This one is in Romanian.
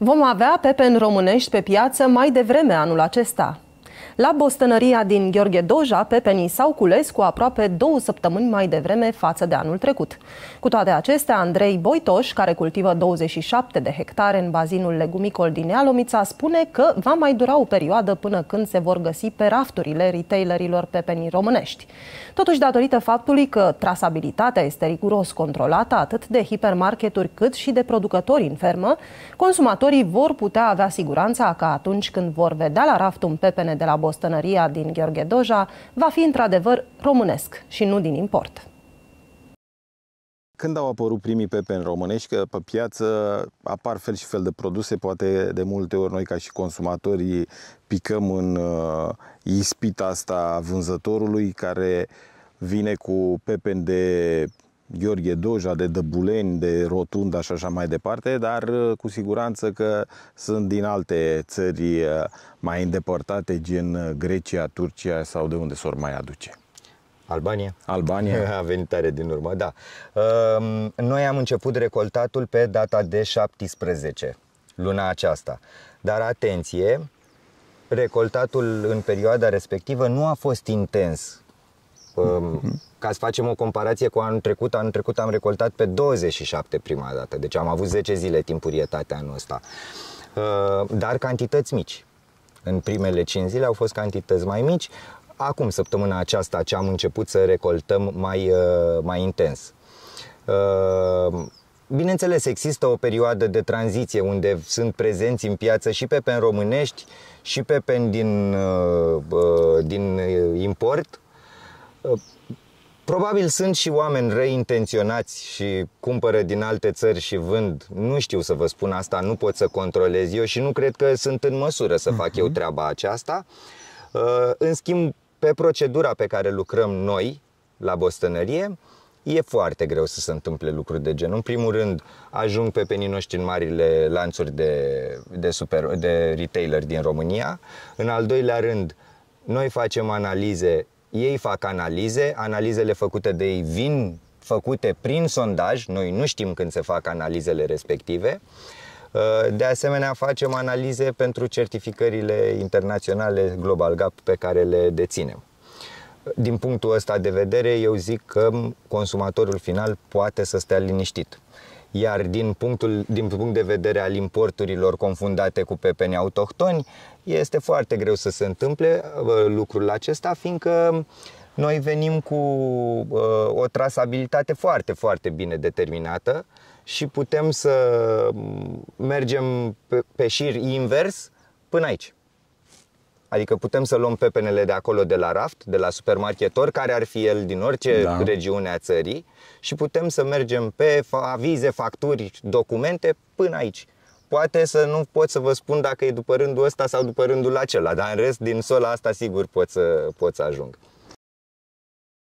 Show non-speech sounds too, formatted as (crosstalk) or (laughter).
Vom avea pepeni românești pe piață mai devreme anul acesta. La bostănăria din Gheorghe Doja, pepenii s-au cules cu aproape două săptămâni mai devreme față de anul trecut. Cu toate acestea, Andrei Boitoș, care cultivă 27 de hectare în bazinul legumicol din Nealomița, spune că va mai dura o perioadă până când se vor găsi pe rafturile retailerilor pepenii românești. Totuși, datorită faptului că trasabilitatea este riguros controlată atât de hipermarketuri cât și de producători în fermă, consumatorii vor putea avea siguranța că atunci când vor vedea la raft un pepene de la bostănăria din Gheorghe Doja, va fi într-adevăr românesc și nu din import. Când au apărut primii pepeni românești, că pe piață apar fel și fel de produse, poate de multe ori noi ca și consumatorii picăm în uh, ispita asta a vânzătorului care vine cu pepeni de Gheorghe Doja, de Dăbuleni, de Rotunda și așa mai departe, dar uh, cu siguranță că sunt din alte țări uh, mai îndepărtate, gen Grecia, Turcia sau de unde s-or mai aduce. Albania. Albania. (laughs) A venit tare din urmă, da. Um, noi am început recoltatul pe data de 17, luna aceasta. Dar atenție, recoltatul în perioada respectivă nu a fost intens. Um, ca să facem o comparație cu anul trecut, anul trecut am recoltat pe 27 prima dată, deci am avut 10 zile timpurietate anul ăsta. Uh, dar cantități mici. În primele 5 zile au fost cantități mai mici, acum, săptămâna aceasta, ce am început să recoltăm mai, uh, mai intens. Uh, bineînțeles, există o perioadă de tranziție unde sunt prezenți în piață și pe pen românești și pe pen din, uh, din import. Probabil sunt și oameni răi intenționați și cumpără din alte țări și vând. Nu știu să vă spun asta, nu pot să controlez eu și nu cred că sunt în măsură să fac eu mhm. treaba aceasta. În schimb, pe procedura pe care lucrăm noi la bostănărie, e foarte greu să se întâmple lucruri de genul. În primul rând, ajung pe penii noștri în marile lanțuri de, de, super, de retailer din România. În al doilea rând, noi facem analize, ei fac analize, analizele făcute de ei vin făcute prin sondaj, noi nu știm când se fac analizele respective. De asemenea, facem analize pentru certificările internaționale Global Gap pe care le deținem. Din punctul ăsta de vedere, eu zic că consumatorul final poate să stea liniștit. Iar din, punctul, din punct de vedere al importurilor confundate cu pepeni autohtoni, este foarte greu să se întâmple lucrul acesta, fiindcă noi venim cu uh, o trasabilitate foarte, foarte bine determinată și putem să mergem pe, pe șir invers până aici. Adică putem să luăm pepenele de acolo de la raft, de la supermarketor, care ar fi el din orice da. regiune a țării și putem să mergem pe avize, facturi, documente până aici. Poate să nu pot să vă spun dacă e după rândul ăsta sau după rândul acela, dar în rest din sola asta sigur pot să, pot să ajung.